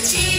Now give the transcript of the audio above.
Unity.